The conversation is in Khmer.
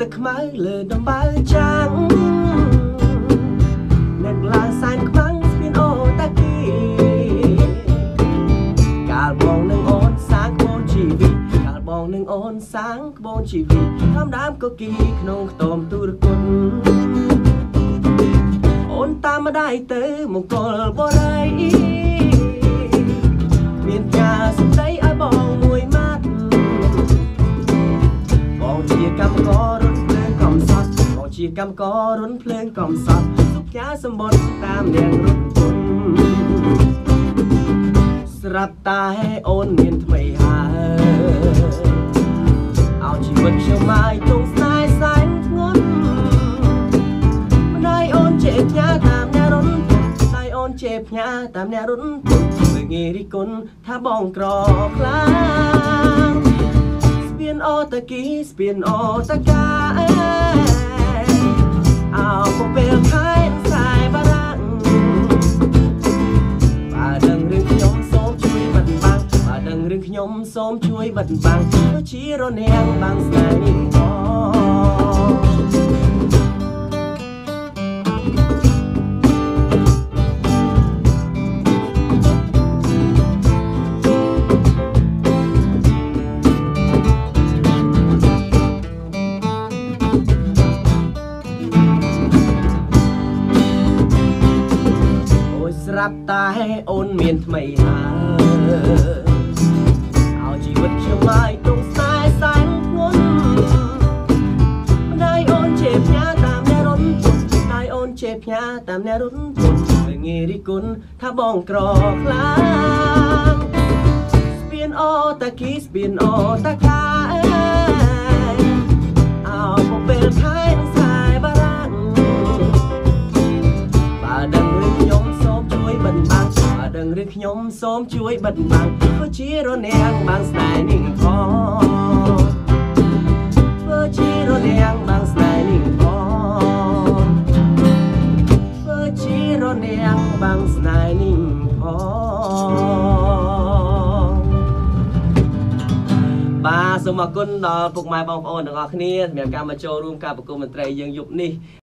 ទឹកខ្មៅលើដំបៅចាំងអ្នកឡាសែនខ្មាំងស្ពានអូតាគីកាលបងនឹងអូនសាងក្បូនជីវិតកាលបងនឹងអូនសាងក្បូនជីវិតធម្មតាមកគីក្នុងខ្ទមទូរគុណអូនតាមម្ដាយទៅមង្គលបរិយ ជាកម្មកររុនភ្លើងកំសត់សុខផ្ញើសម្បត្តិតាមនាងរុនគុណស្រាប់តែអូនមានថ្មីហើយឲ្យជីវិតខ្ញុំមកទងស្នេហ៍សែនធ្ងន់ម្ដាយអូនចេះផ្ញើតាមអ្នករុនម្ដាយអូនចេះផ្ញើតាមអ្នករុនមើងងាយរីគុណថាបងក្រខ្លាំងស្ពានអូតាគីស្ពានអូតាកាអើអោ សូមជួយបិទបាំងទៅជារនាងបាំងស្នេហ៍នេះផងអូយស្រាប់តែអូនមានថ្មីហើយឲ្យជី វិតខ្ញុំឲ្យទងស្នេហ៍សែនធ្ងន់ម្ដាយអូនជាផ្ញើតាមអ្នករុនពុតម្ដាយអូនជាផ្ញើតាមអ្នករុនពុតមើងងាយរីគុណថាបងក្រខ្លាំងស្ពានអូតាគីស្ពានអូតាកាអើ បើដឹងរឿងខ្ញុំសូមជួយបិទបាំងធ្វើជារនាងបាំងស្នេហ៍នេះផងធ្វើជារនាងបាំងស្នេហ៍នេះផងធ្វើជារនាងបាំងស្នេហ៍នេះផងបាទសូមអរគុណដល់ពុកម៉ែបងប្អូនទាំងអស់គ្នាសម្រាប់ការមកចូលរួមការប្រគំតន្ត្រីយើងយប់នេះ